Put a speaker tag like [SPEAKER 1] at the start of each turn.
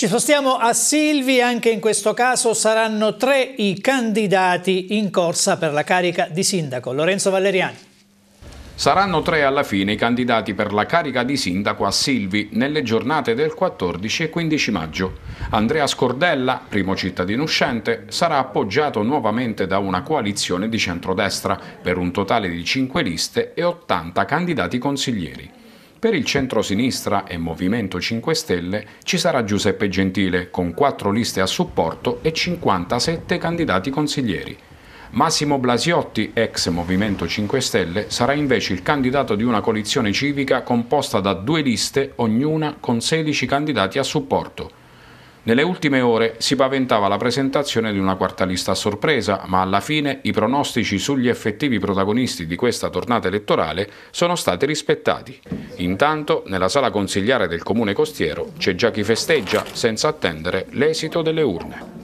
[SPEAKER 1] Ci spostiamo a Silvi, anche in questo caso saranno tre i candidati in corsa per la carica di sindaco. Lorenzo Valeriani.
[SPEAKER 2] Saranno tre alla fine i candidati per la carica di sindaco a Silvi nelle giornate del 14 e 15 maggio. Andrea Scordella, primo cittadino uscente, sarà appoggiato nuovamente da una coalizione di centrodestra per un totale di 5 liste e 80 candidati consiglieri. Per il centro-sinistra e Movimento 5 Stelle ci sarà Giuseppe Gentile con quattro liste a supporto e 57 candidati consiglieri. Massimo Blasiotti, ex Movimento 5 Stelle, sarà invece il candidato di una coalizione civica composta da due liste, ognuna con 16 candidati a supporto. Nelle ultime ore si paventava la presentazione di una quarta lista a sorpresa, ma alla fine i pronostici sugli effettivi protagonisti di questa tornata elettorale sono stati rispettati. Intanto, nella sala consigliare del comune costiero c'è già chi festeggia senza attendere l'esito delle urne.